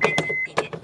背景地点